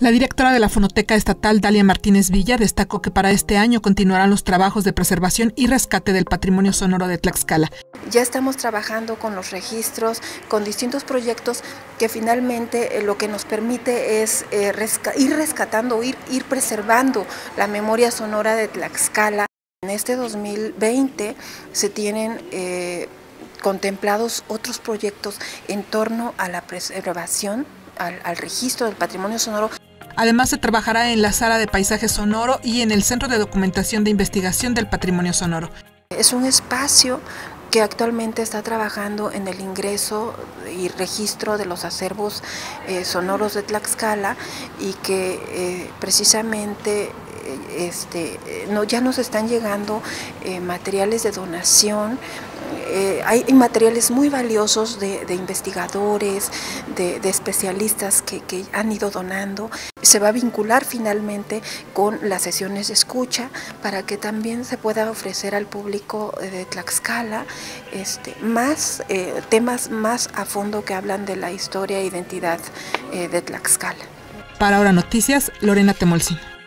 La directora de la Fonoteca Estatal, Dalia Martínez Villa, destacó que para este año continuarán los trabajos de preservación y rescate del patrimonio sonoro de Tlaxcala. Ya estamos trabajando con los registros, con distintos proyectos que finalmente eh, lo que nos permite es eh, ir rescatando, ir, preservando la memoria sonora de Tlaxcala. En este 2020 se tienen eh, contemplados otros proyectos en torno a la preservación, al registro del patrimonio sonoro. Además, se trabajará en la Sala de Paisaje Sonoro y en el Centro de Documentación de Investigación del Patrimonio Sonoro. Es un espacio que actualmente está trabajando en el ingreso y registro de los acervos eh, sonoros de Tlaxcala y que eh, precisamente eh, este, no, ya nos están llegando materiales de donación eh, hay, materiales muy valiosos de, investigadores, de, especialistas que, han ido donando. Se va a vincular finalmente con las sesiones de escucha para que también se pueda ofrecer al público de Tlaxcala este, más eh, temas más a fondo que hablan de la historia e identidad eh, de Tlaxcala. Para ahora noticias, Lorena Temolcino.